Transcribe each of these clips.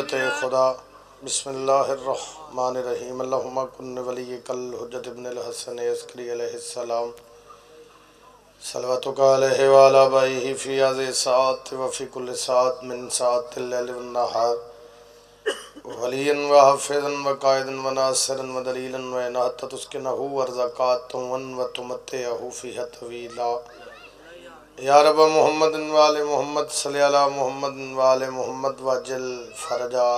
حجت خدا۔ بسم اللہ الرحمن الرحیم۔ اللہم کن ولی کل حجت ابن الحسن عسکری علیہ السلام۔ صلواتک علیہ وعلا بائیہ فی آز ساعت وفی کل ساعت من ساعت اللیل والنہار ولی ولیا وحفظا وقائدا وناصرا ودلیلا وینہت تسکنہو ورزقات وتمتعہو فیہ طویلا۔ یا رب محمد وال محمد صلی اللہ محمد وال محمد وجل فرجا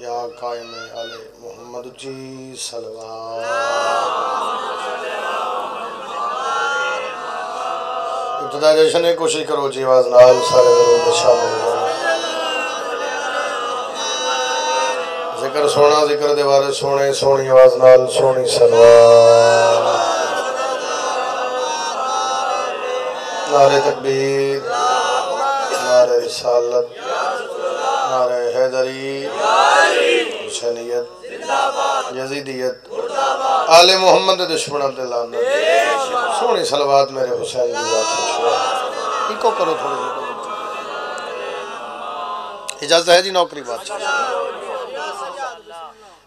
یا قائم علی محمد جی صلوات۔ ابتدا جشن کوشش کرو جی آواز نال سارے درود شامل ہو ذکر سونا، ذکر دے دیوارے سونے، سونی آواز نال سونی سلوات نعرہ تکبیر، نعرہ رسالت، نعرہ حیدری حسینیت یزیدیت، آل محمد دشمن عبداللہ سونی صلوات میرے حسین دی ذات شروع ان کو کرو تھوڑی سی اجازت ہے جی نوکری بات۔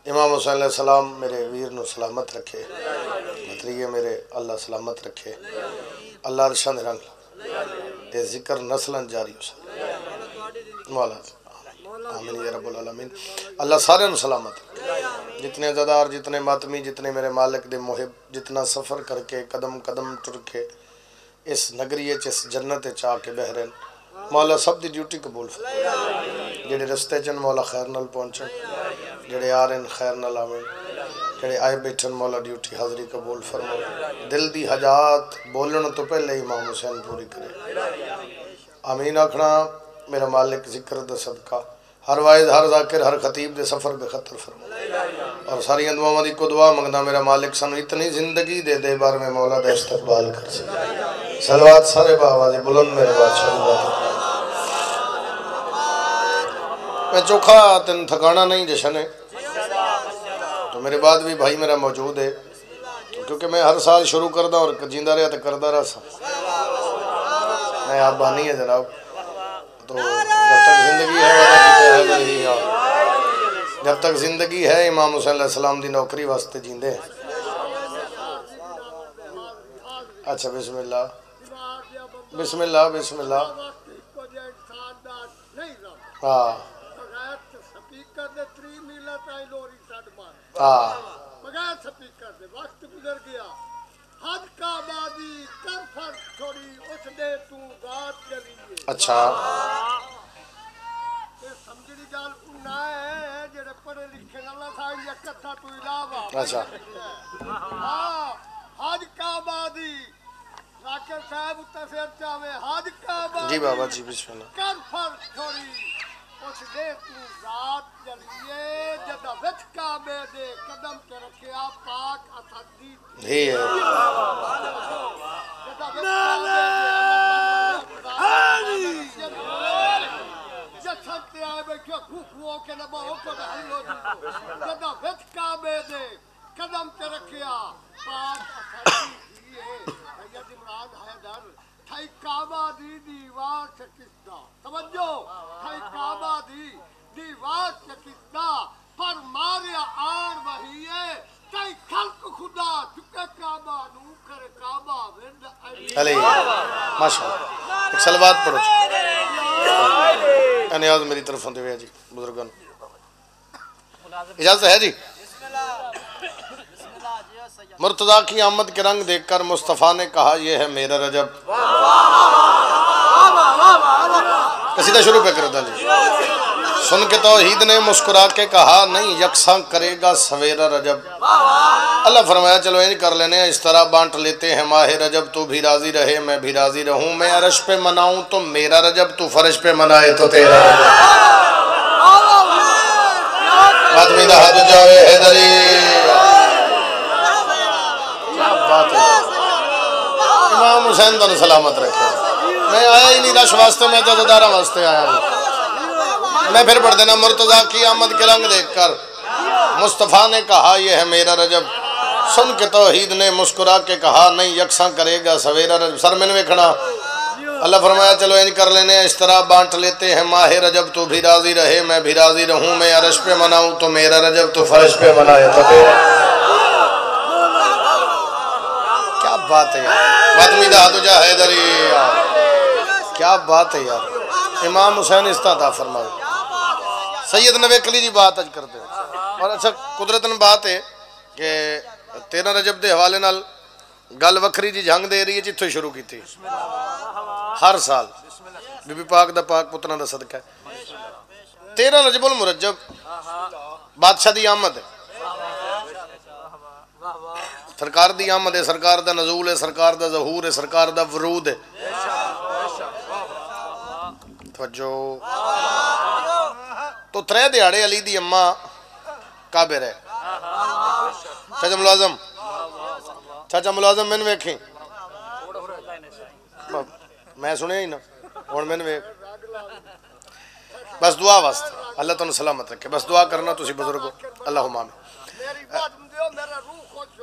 امام حسین علیہ السلام میرے ویر نو سلامت رکھے۔ مطریے میرے، اللہ سلامت رکھے۔ اللہ رشان رنگ تے ذکر نسلن جاری ہو سکتا مولا جی، آمین یا رب العالمین۔ اللہ سارے نو سلامت جتنے زدار، جتنے ماتمی، جتنے میرے مالک دے محب، جتنا سفر کر کے قدم قدم ٹر کے اس نگریے اس جنت چاہ کے بہرین مولا سب دی ڈیوٹی قبول فرما جڑے رستے چن، مولا خیر نال پہنچن۔ جڑے آرن خیر نال آمین جڑے آئے بیٹھن مولا ڈیوٹی حاضری قبول فرما۔ دل دی حجات بولن تو پہلے امام حسین پوری کرے۔ آمین۔ آکھنا، میرا مالک ذکر دا صدقہ۔ ہر وائد ہر ذاکر، ہر خطیب دے سفر بے خطر فرما۔ اور ساری اندوہ مدی کو دعا مگنا میرا مالک سنو اتنی زندگی دے دے بار میں مولا دے استقبال کر سکے۔ سلوات سارے باوازی بلند میرے بادشاہ اللہ میں چوکھا تن تھکانا نہیں جشن ہے۔ تو میرے بعد بھی بھائی میرا موجود ہے، کیونکہ میں ہر سال شروع کردہ اور جیندہ رہا تو کردہ رہا سا۔ میں آپ بانی ہے جناب۔ تو جب تک زندگی ہے ہے ہاں۔ جب تک زندگی ہے، امام حسین علیہ السلام دی نوکری واسطے جیندے ہیں۔ اچھا بسم اللہ۔ بسم اللہ بسم اللہ۔ ہاں۔ ہاں بغیر سپیکر دے وقت گزر گیا حد کا آبادی کر فرق چھوڑی اس نے تو ذات چلی اچھا یہ سمجھنی گل انہا ہے جڑے پڑھے لکھے اللہ صاحب یا کتھا تو علاوہ اچھا ہاں حد کا آبادی راکر صاحب اتفیر چاہوے حد کا آبادی جی بابا جی بسم اللہ کر فرق چھوڑی اس نے تو ذات چلیے جدہ وچ کعبے دے قدم کے رکھیا پاک اسدی ہی ہے جدہ وچ کعبے دے جسد تے آئے بیٹھے خوخو کے نبا کو دہی ہو جی جدہ وچ کعبے دے قدم تے رکھیا پاک اسدی دیئے سید عمران حیدر۔ تھائی کعبہ دی دیوار شکستہ توجہ تھائی کعبہ دی دیوار شکستہ پر ماریا آر وہی ہے تھائی خلق خدا چکے کعبہ نو کر کعبہ وند علی۔ علی ماشاء اللہ ایک سلوات پڑھو جی۔ یعنی نیاز میری طرف ہوندے ہوئے جی بزرگان۔ اجازت ہے جی؟ بسم اللہ مرتضی کی آمد کے رنگ دیکھ کر مصطفیٰ نے کہا، یہ ہے میرا رجب۔ قصیدہ شروع پہ کرتا جی سن کے توحید نے مسکرا کے کہا، نہیں، یکساں کرے گا سویرا رجب۔ اللہ فرمایا، چلو یہ کر لینے، اس طرح بانٹ لیتے ہیں ماہ رجب، تو بھی راضی رہے، میں بھی راضی رہوں۔ میں عرش پہ مناؤں تو میرا رجب، تو فرش پہ منائے تو تیرا رجب۔ آدمی دا حد جاوے حیدری کیا بات ہے امام حسین دا سلامت رکھے میں آیا ہی نہیں رش واسطے، میں تو دارہ واسطے آیا ہوں۔ میں پھر پڑھ دینا مرتضی کی آمد کے رنگ دیکھ کر مصطفیٰ نے کہا، یہ ہے میرا رجب۔ سن کے توحید نے مسکرا کے کہا، نہیں، یکساں کرے گا سویرا رجب۔ سر میں کھڑا اللہ فرمایا، چلو انج کر لینے، اس طرح بانٹ لیتے ہیں۔ ماہ رجب تو بھی راضی رہے، میں بھی راضی رہوں۔ میں عرش پہ مناؤں تو میرا رجب تو فرش پہ منائے۔ تو تیرا کیا بات ہے یار۔ بات میدہ تجا حیدری یار کیا بات ہے یار۔ امام حسین استا تھا فرماؤ سید نوے کلی جی بات اج کرتے ہیں۔ اور اچھا قدرتن بات ہے کہ تیرہ رجب دے حوالے نال گل وکھری جی جھنگ دے رہی ہے، جتھوں شروع کی تھی۔ ہر سال۔ بی بی پاک دا پاک پتنا دا صدقہ۔ ہے تیرہ رجب المرجب، بادشاہ دی آمد ہے۔ سرکار دی آمد ہے، سرکار دا نزول ہے، سرکار دا ظہور ہے، سرکار دا ورود ہے۔ توجہ۔ تو ترے دیاڑے علی دی اماں کعبے رہے۔ چاچا ملازم۔ چاچا ملازم، میں نے ویکھیں میں سنے ہی نا۔ اور میں نے بس دعا واسطے۔ اللہ تنو سلامت رکھے۔ بس دعا کرنا تسی بزرگو۔ اللہم آمین۔ میری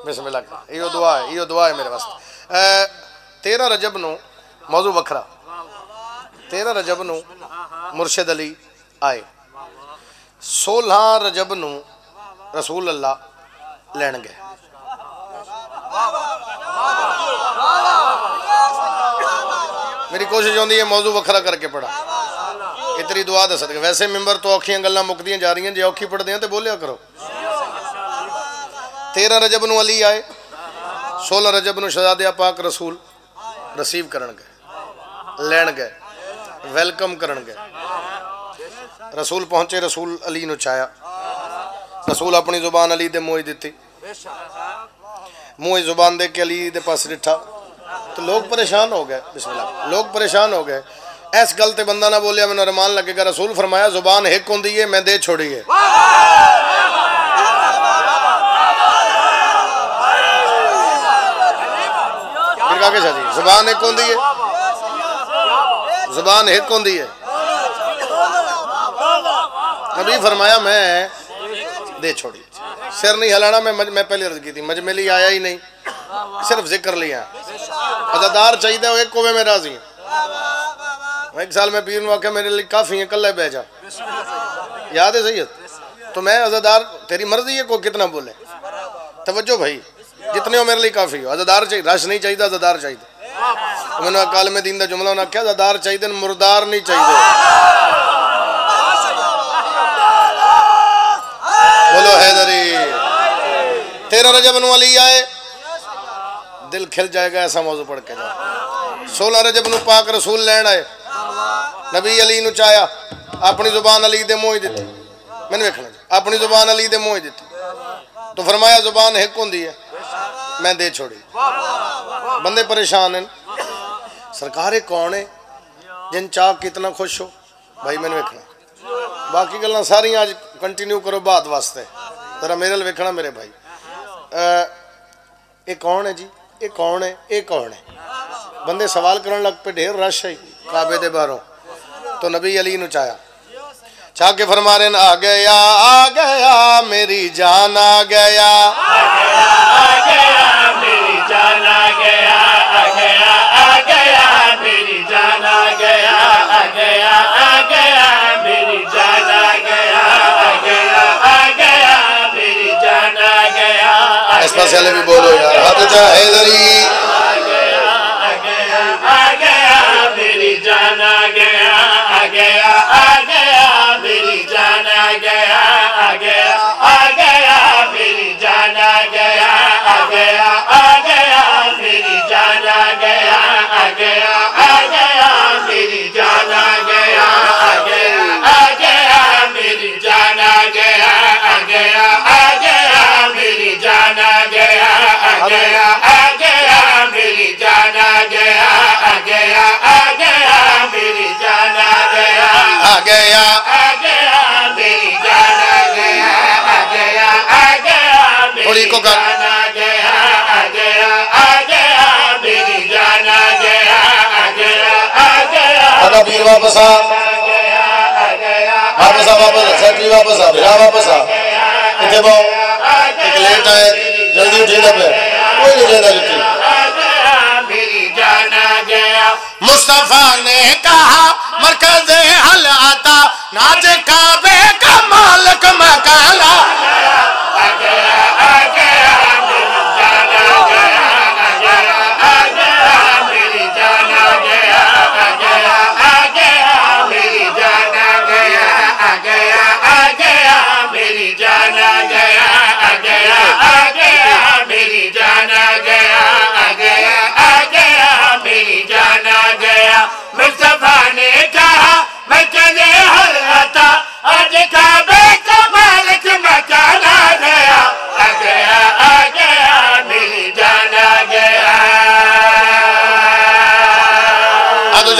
بسم اللہ کریں ایو دعا ہے ایو دعا ہے میرے واسطے تیرہ رجب نو موضوع وکھرا تیرہ رجب نو مرشد علی آئے سولہ رجب نو رسول اللہ لین گئے میری کوشش ہوندی ہے موضوع وکھرا کر کے پڑھا اتنی دعا دے صدقے ویسے ممبر تو اوکھیاں گلاں مکدیاں جا رہی ہیں جے اوکھی پڑھ دیاں تے بولیا کرو تیرہ رجب نو علی آئے، سولہ رجب نو شہزادہ پاک رسول رسیو کرن گئے، لین گئے، ویلکم کرن گئے۔ رسول پہنچے، رسول علی نو چایا۔ رسول اپنی زبان علی دے موئی دیتی موئی زبان دے کے علی دے پاس رٹھا تو لوگ پریشان ہو گئے، بسم اللہ۔ لوگ پریشان ہو گئے۔ ایس گل تے بندہ نہ بولیا میں رمان لگے گا، رسول فرمایا، زبان ایک ہوندی ہے، میں دے چھوڑی ہے۔ پھر کہا کہ شاہ جی زبان ایک ہوندی ہے؟ زبان ایک ہوندی ہے؟ نبی فرمایا میں دے چھوڑی۔ سر نہیں ہلانا، میں میں پہلے عرض کی تھی مجملی آیا ہی نہیں۔ صرف ذکر لیا عزادار چاہیے وہ ایک کوے میں راضی ہیں۔ ایک سال میں پیر واقع میرے لیے کافی ہیں کل بہ جا۔ یاد ہے سید؟ تو میں عزادار تیری مرضی ہے، کوئی کتنا بولے۔ توجہ بھائی۔ جتنے ہو میرے لیے کافی ہو۔ عزادار چاہیے، رش نہیں چاہیے عزادار چاہیے۔ میں نے کال میں دین دا جملہ انہوں کیا عزادار چاہیے مردار نہیں چاہیے۔ بولو حیدری تیرہ رجب نو علی آئے۔ دل کھل جائے گا ایسا موضوع پڑھ کے جاؤ۔ سولہ رجب نو پاک رسول لین آئے۔ نبی علی نو چایا، اپنی زبان علی دے موئی دیتی میں نے ویکھنا جی اپنی زبان علی دے موئی دیتی تو فرمایا زبان ایک ہوندی ہے۔ میں دے چھوڑی۔ بندے پریشان ہیں۔ سرکار کون ہے جن چاہ کتنا خوش ہو؟ بھائی میں نے ویکھنا۔ باقی گلاں ساری آج کنٹینیو کرو بات واسطے۔ ذرا میرے لیے ویکھنا میرے بھائی۔ اے، کون ہے جی؟ یہ کون ہے؟ یہ کون ہے؟ بندے سوال کرن لگ پہ ڈھیر رش ہے۔ کعبے دے باہروں۔ تو نبی علی نو چایا۔ چاہ کے فرما رہے ہیں آ گیا آ گیا میری جان آ گیا۔ میری مسئلے میں بولو یار ہاتھ اچھا حیدری میری جانا گیا آ گیا آ گیا میری جانا گیا گیا آ گیا میری جان آ گیا آ گیا آ گیا میری جان آ گیا آ گیا آ گیا میری جان آ گیا آ گیا آ گیا تھوڑی کو کر جان آ گیا آ گیا آ گیا میری جان آ گیا آ گیا آ گیا پیر واپس آ واپس آ واپس آ سیکٹری واپس آ بھیڑا واپس آ اتنے باؤ ایک لیٹ آئے کوئی جنب کی جی۔ مصطفیٰ نے کہا مرکز حل آتا ناج کعبے کا مالک مکان۔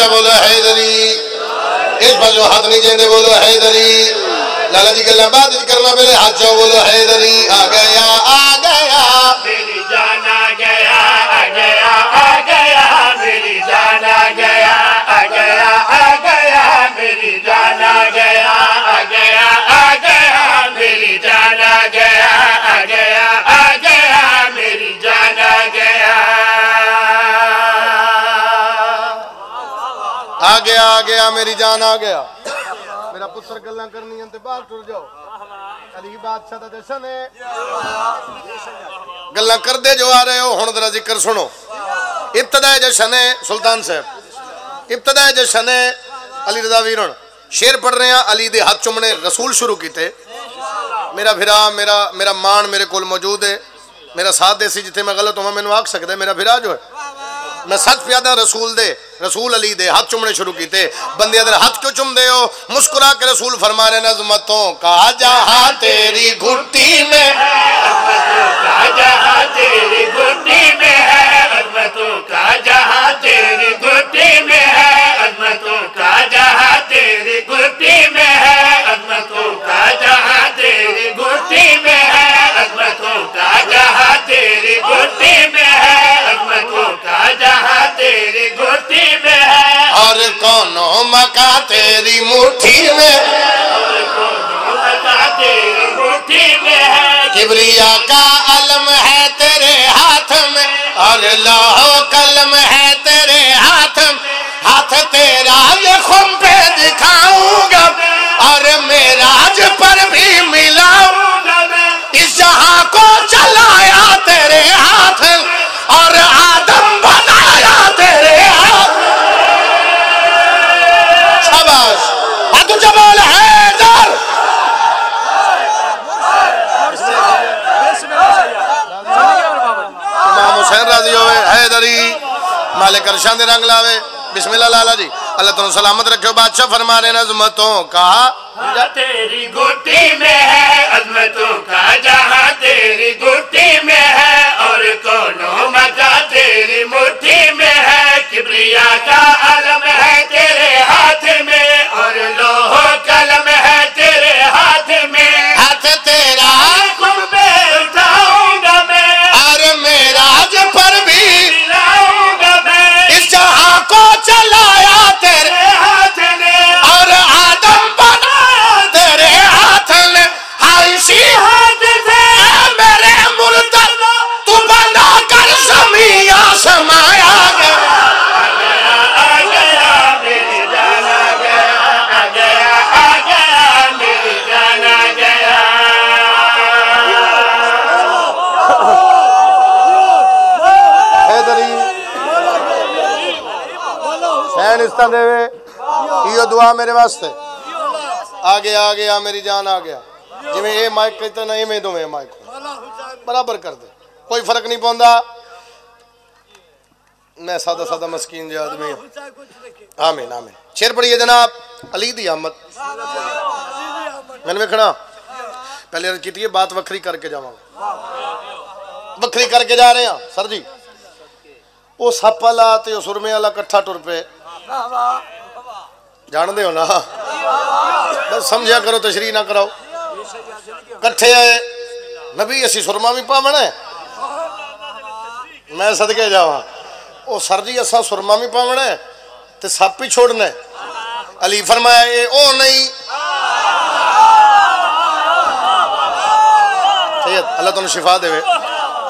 آدھو بولو حیدری، اس پر جو ہاتھ نہیں جیندے بولو حیدری۔ لالا جی گلہ بات کرنا پہلے، ہاتھ چاہو بولو حیدری آ گیا آ گیا۔ گیا، آ گیا، میری جان آ گیا۔ میرا پتر گلاں کرنی ہیں تے باہر ٹر جاؤ۔ علی بادشاہ دا جشن ہے۔ گلاں کر دے جو آ رہے ہو، ہن ذرا ذکر سنو۔ ابتدا جشن ہے، سلطان صاحب۔ ابتدا جشن ہے، علی رضا ویرن شیر پڑھ رہے ہیں، علی دے ہاتھ چمنے رسول شروع کیتے۔ میرا بھرا، میرا میرا مان میرے کول موجود ہے۔ میرا ساتھ دے سی جتھے میں غلط ہوں، میں آکھ سکتا ہے، میرا بھرا جو ہے۔ میں سچ پیادا رسول دے، رسول علی دے ہاتھ چمنے شروع کیتے۔ بندے ادھر ہاتھ کیوں چم دے ہو؟ مسکرا کے رسول فرما رہے نظمتوں کا جہاں تیری گھٹی میں کا جہاں تیری گھٹی میں ہے، عظمتوں کا جہاں تیری گھٹی میں ہے، عظمتوں کا جہاں تیری گھٹی میں ہے، عظمتوں کا جہاں تیری گھٹی میں ہے، عظمتوں کا جہاں تیری گھٹی میں کونوں مکا تیری مٹھی میں کبریا کا علم ہے تیرے ہاتھ میں اور لوہ قلم ہے تیرے ہاتھ میں۔ ہاتھ تیرا یہ خم پہ دکھاؤں گا، اور میراج پر بھی ملاؤں اس جہاں کو مالک ارشان دے رنگ لاوے۔ بسم اللہ لالا جی اللہ تعالیٰ سلامت رکھو بادشاہ فرما رہے نظمتوں کہا جہاں تیری گھٹی میں ہے، عظمتوں کا۔ جہاں تیری گھٹی میں ہے، اور کونوں واسطے۔ آگے آگے، آ، میری جان آ گیا۔ جی میں اے مائک کہتا نا میں دو میں مائک برابر کر دے۔ کوئی فرق نہیں پوندا۔ میں سادہ سادہ مسکین جی آدمی ہوں۔ آمین آمین۔ شیر پڑھیے جناب۔ علی دی احمد میں نے ویکھنا۔ پہلے عرض کیتی ہے، بات وکری کر کے جاواں۔ وکری کر کے جا رہے ہیں سر جی وہ سپ والا تے سرمے والا کٹھا ٹر پے۔ جان دے ہو نا بس سمجھا کرو تشریح نہ کراؤ کٹھے آئے نبی اسی سرما بھی پاونا ہے میں صدقے جاواں او سر جی اسا سرما بھی پاونا ہے تے سپ ہی چھوڑنا ہے علی فرمایا اے او نہیں سید اللہ تمہیں شفا دے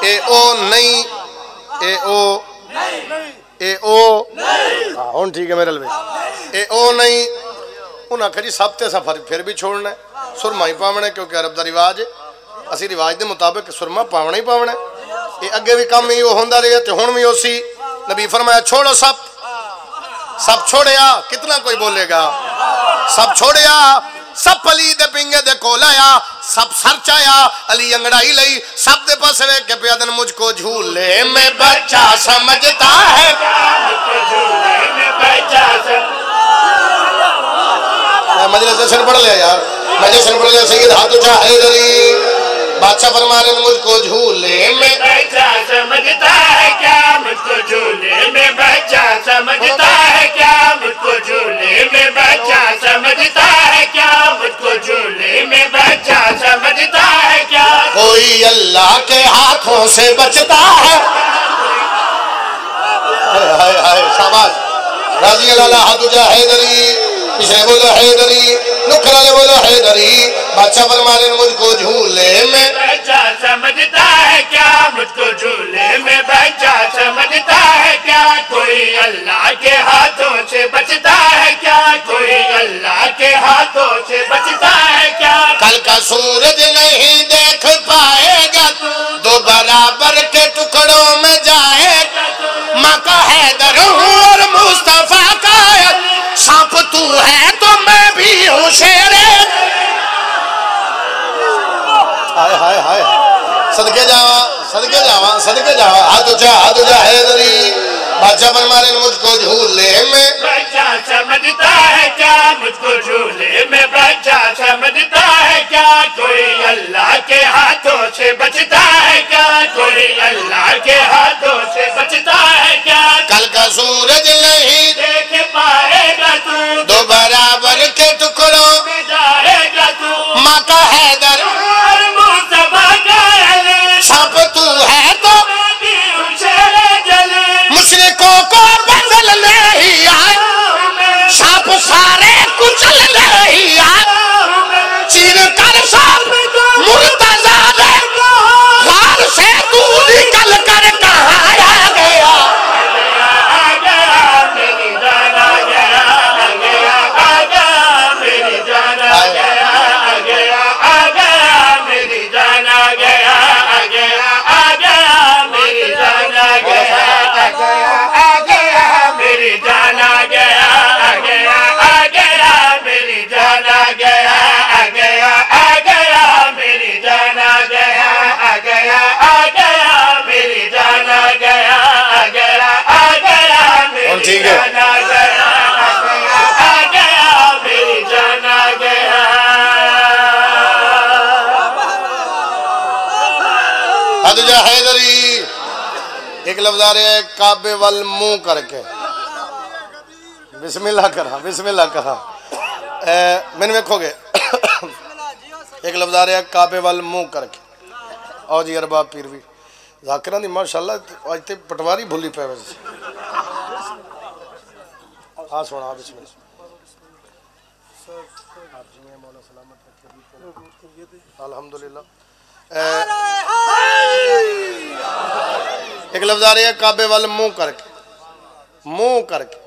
اے او نہیں اے او اے او ہاں ٹھیک ہے میرے لوے اے او نہیں انہاں کہا جی سب تے سفر پھر بھی چھوڑنا ہے سرما ہی پاونا ہے کیونکہ عرب دا رواج ہے اسی رواج دے مطابق سرما پاونا ہی پاونا ہے یہ اگے بھی کام ہی وہ ہوندا رہیا تے ہن بھی اسی نبی فرمایا چھوڑو سب سب چھوڑیا کتنا کوئی بولے گا سب چھوڑیا سب پلی دے پنگے دے کول آیا سب سر چایا علی انگڑائی لئی سب دے پاس وے کہ پیادن مجھ کو جھولے میں بچہ سمجھتا ہے جھولے میں بچہ سمجھتا ہے مجلس جشن پڑھ لیا یار۔ میں جشن پڑھ لیا، سید ہاتھ اٹھا حیدری بادشاہ فرما فرمانے مجھ کو جھولے میں بچہ سمجھتا ہے کیا؟ مجھ کو جھولے میں بچہ سمجھتا ہے کیا؟ مجھ کو جھولے میں بچہ سمجھتا ہے کیا؟ مجھ کو جھولے میں بچہ سمجھتا ہے کیا؟ کوئی اللہ کے ہاتھوں سے بچتا ہے۔ ہائے ہائے ہائے، شاباش۔ راضی اللہ اٹھا حیدری پیچھے بولو حیدری نکھر والے بولو حیدری بادشاہ فرمانے مجھ کو جھولے میں۔ بچہ سمجھتا ہے کیا؟ مجھ کو جھولے میں۔ بچہ سمجھتا ہے کیا؟ کوئی اللہ کے ہاتھوں سے بچتا ہے کیا؟ کوئی اللہ کے ہاتھوں سے بچتا ہے کیا؟ کل کا سورج نہیں دیکھ پائے گا دو برابر کے ٹکڑوں میں جائے گا ماں کا حیدر ہوں اور مصطفیٰ کا ہے سانپ تو ہے تو میں بھی ہوں شیر۔ ہائے ہائے ہائے۔ صدقے جاوا صدقے جاوا صدقے جاوا ہاتھ اچھا ہاتھ اچھا حیدری۔ بادشاہ فرمانے مجھ کو جھولے میں بچہ سمجھتا ہے کیا مجھ کو جھولے میں؟ بچہ سمجھتا ہے کیا کوئی اللہ کے ہاتھوں سے بچتا ہے کیا کوئی اللہ کے ہاتھوں سے بچتا ہے کیا؟ کل کا سورج نہیں دیکھ پائے گا تو ایک لفظ آ رہے ہیں کعبے وال منہ کر کے۔ بسم اللہ کرا بسم اللہ کرا۔ میں نے ویکھو گے۔ ایک لفظ آ رہا ہے کعبے وال منہ کر کے۔ آؤ جی ارباب پیر بھی۔ ذاکرہ دی ماشاءاللہ آج تے پٹواری بھولی پہ ویسے آ سونا بسم اللہ۔ الحمدللہ۔ اے، ایک لفظ آ رہا ہے، کعبے وال منہ کر کے۔ منہ کر کے۔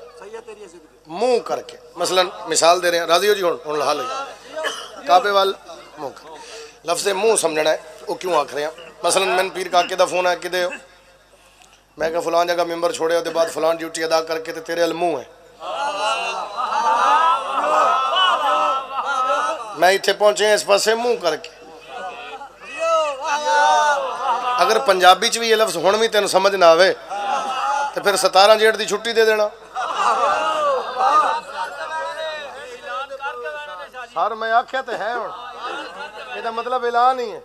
منہ کر کے۔ مثلا مثال دے رہے ہیں۔ راضی ہو جی ہوں ہوں حال ہوئی کعبے وال منہ کر۔ کے لفظ منہ سمجھنا ہے، وہ کیوں آکھ رہے ہیں؟ مثلا میں پیر کاکے دا فون ہے، کدے ہو؟ میں کہ فلان جگہ ممبر چھوڑے ہوتے بعد فلان ڈیوٹی ادا کر کے تے تیرے ال منہ ہے۔ میں اتنے پہنچے اس پاسے منہ کر کے۔ اگر پنجابی چ بھی یہ لفظ ہن بھی تین سمجھ نہ آوے تو پھر ستارہ جیٹ دی چھٹی دے دینا سر میں آخیا تو ہے ہوں یہ مطلب اعلان ہی ہے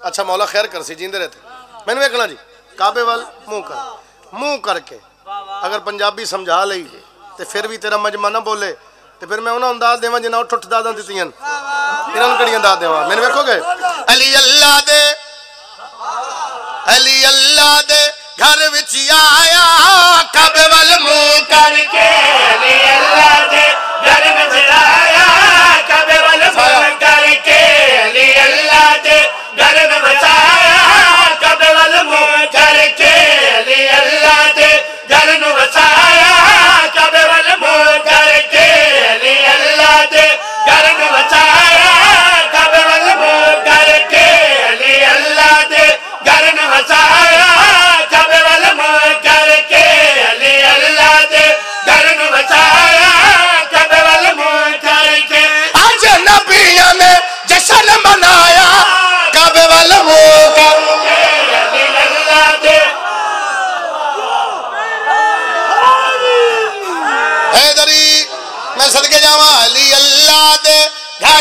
اچھا مولا خیر کر سی جیندے رہتے میں نے ویکھنا جی کعبے وال منہ کر منہ کر کے اگر پنجابی سمجھا لئی تے پھر بھی تیرا مجمع نہ بولے تے پھر میں انہاں انداز دیواں جنہاں اٹھ اٹھ داداں دتیاں ਇਹਨਾਂ ਕਿਹੜੀਆਂ ਦਾਤ ਦੇਵਾਂ। ਮੈਨੂੰ ਵੇਖੋਗੇ? ਅਲੀ ਅੱਲਾ ਦੇ، ਅਲੀ ਅੱਲਾ ਦੇ گھر وچ آیا کب ول کر کے علی اللہ دے گھر وچ آیا کب ول کر کے علی اللہ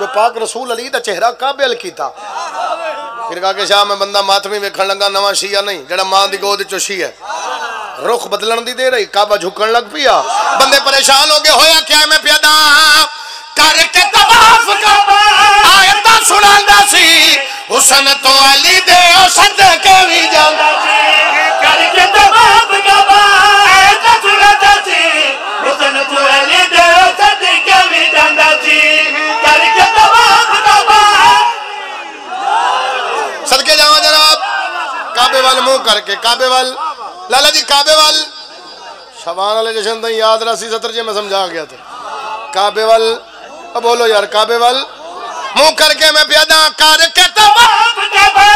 جو پاک رسول علی دا چہرہ قابل کیتا۔ پھر کہا کہ شاہ، میں بندہ ماتمی میں کھڑ لگا نوہ شیعہ نہیں، جڑا ماں دی گو دی چوشی ہے۔ رخ بدلن دی دے رہی، کعبہ جھکن لگ پیا۔ بندے پریشان ہوگے ہویا کیا ہے؟ میں پیدا کر کے تباف کعبہ آئیتا سنان دا سی۔ حسن تو علی دے او صد کے بھی جان دا Let's go. کعبے وال مو کر کے کعبے وال لالا جی کعبے وال شبان والے جشن تھی یاد رہا سی ستر جی میں سمجھا گیا تھا کعبے وال اب بولو یار کعبے وال مو کر کے میں پیادا کر کے تمام جبا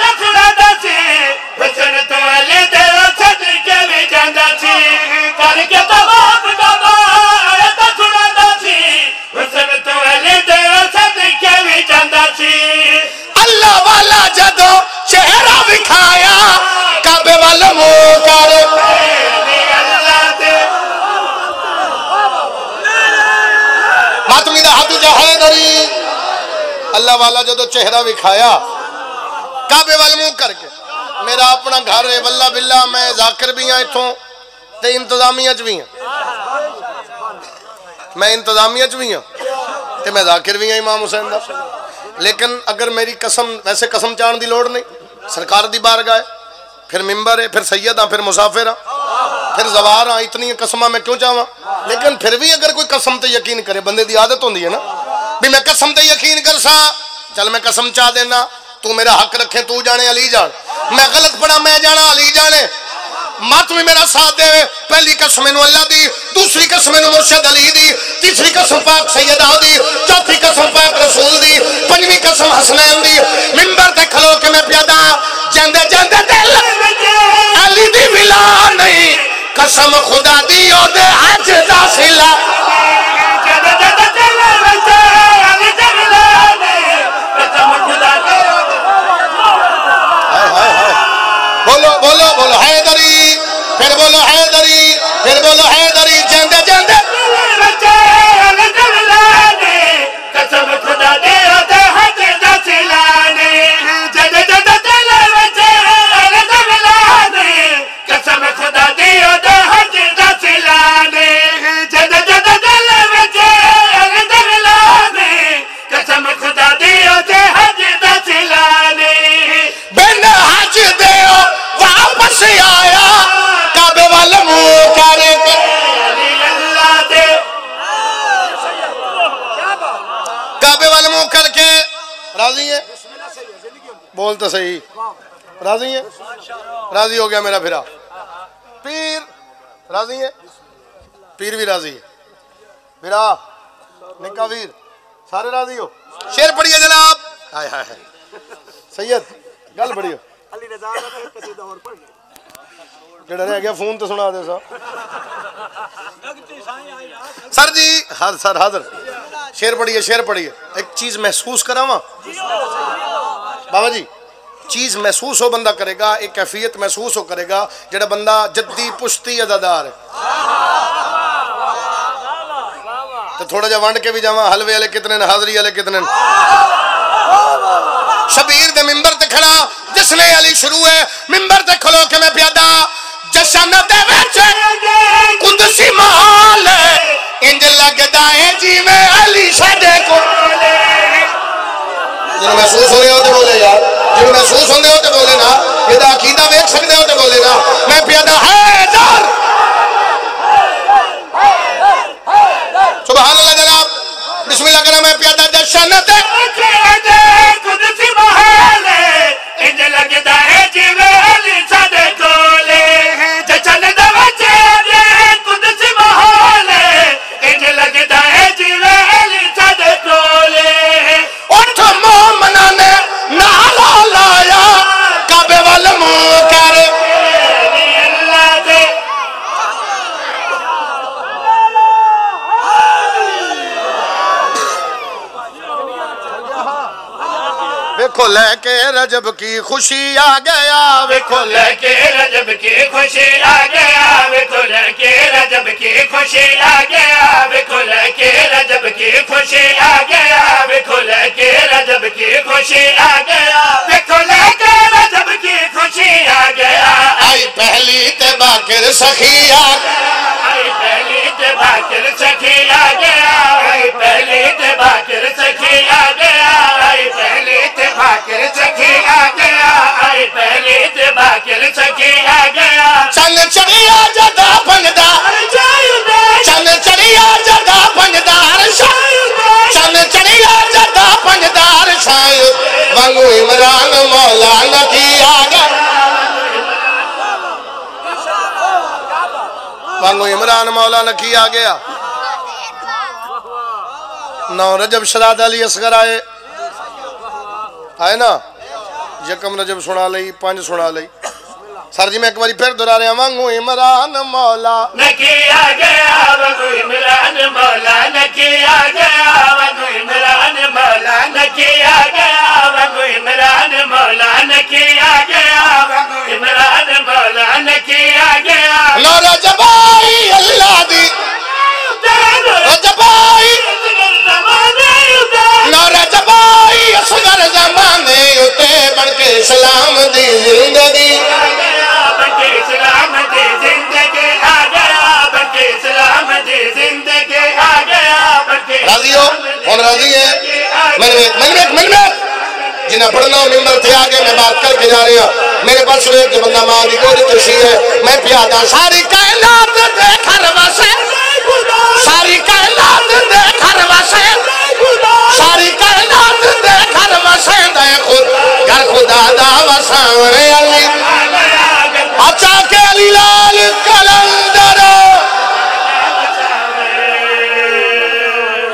دکھڑا دسے بچنا اللہ والا جدو چہرہ بکھایا کعبے وال کر کے، میرا اپنا گھر ہے، واللہ باللہ میں ذاکر بھی ہاں اتھوں تے انتظامیہ چ بھی ہیں میں انتظامیہ چ بھی ہیں تے میں ذاکر بھی ہیں امام حسین دا۔ لیکن اگر میری قسم، ویسے قسم چاند دی لوڑ نہیں۔ سرکار دی بار گائے پھر ممبر ہے، پھر سیدہ، پھر مسافرہ ہاں، پھر زوار ہاں اتنی قسمہ میں کیوں چاہاں لیکن پھر بھی اگر کوئی قسم تے یقین کرے، بندے دی عادت ہوندی ہے نا، بھی میں قسم تے یقین کر سا چل میں قسم چاہ دینا، تو میرا حق رکھے تو جانے علی جان۔ میں غلط پڑا میں جانا علی جانے۔ مت بھی میرا ساتھ دے۔ پہلی قسم نو اللہ دی، دوسری قسم نو مرشد علی دی، تیسری قسم پاک سیدہ دی چوتھی قسم پاک رسول دی، پنجویں قسم حسنین دی۔ منبر تے کھلو کے میں پیدا جاندے جاندے دل۔ علی دی ملا نہیں۔ قسم خدا دی او دے حج سلا۔ جاندے جاندے دل বলো বলো বলো হায়দারি ফের বলো হায়দারি ফের বলো راضی ہو گیا میرا پھرا۔ پیر راضی ہے پیر بھی راضی ہے پھرا نکا ویر سارے راضی ہو۔ شیر پڑھئے جناب۔ ہائے ہائے سید گل پڑھئے علی رضا کا قصیدہ اور پڑھ جڑا رہ گیا فون تو سنا دے صاحب سر جی حاضر سر حاضر۔ شیر پڑھیے شیر پڑھیے۔ ایک چیز محسوس کرا ہوا بابا جی چیز محسوس ہو بندہ کرے گا، ایک کیفیت محسوس ہو کرے گا، جڑا بندہ جدی پشتی ادادار تو تھوڑا جا وانڈ کے بھی جاواں، حلوے والے کتنے نے حاضری والے کتنے نے شبیر دے ممبر تے کھڑا، جس نے علی شروع ہے ممبر تے کھلو کے میں پیادا جشن دے وچ قدسی محال انج لگدا ہے جی میں علی شدے کو جنہوں محسوس ہوئے ہو تو بولے یار جنہوں محسوس ہوئے ہو تو بولے نا یہ عقیدہ ویک سکتے ہو تو بولے نا میں پیادہ سبحان اللہ جناب بسم اللہ کرنا میں پیادہ جشنت اجے اجے قدسی محلے ہے جیوے علی رجب کی خوشی آ گیا، ویکھو لڑکے رجب کی خوشی آ گیا، ویکھو لڑکے رجب کی خوشی آ گیا، ویکھو لڑکے رجب کی خوشی آ گیا، ویکھو لڑکے رجب کی خوشی آ گیا، ویکھو لڑکے رجب کی خوشی آ گیا۔ آئی پہلی تے باکر سخی آ گیا، آئی پہلی تے باکر سخی آ گیا، آئی پہلی عمران مولا نکی آ گیا؟ نو رجب شراد علی اصغر آئے۔ آئے نا؟ یکم رجب سنا لئی، پانچ سنا لئی۔ سر جی میں ایک باری پھر دورا رہا وانگو عمران مولا۔ نکی آ گیا وگو عمران مولا نکی آ گیا وگو عمران مولا نکی آ گیا وگو عمران مولا نکی آ گیا وگو عمران آ گیا بلکہ راضی ہو؟ کون راضی ہے؟ میں نے میں جنہیں پڑھنا ہوں ممبر تھے آگے میں بات کر کے جا رہی ہوں میرے پاس سنے کہ بندہ ماں دی گوری تشیح ہے، میں پیادا ساری کائنات دے گھر واسے ساری کائنات دے گھر واسے ساری کائنات دے گھر وسیں دے خود۔ گھر خدا دا وسان علی۔ اچا کے علی لال کلندر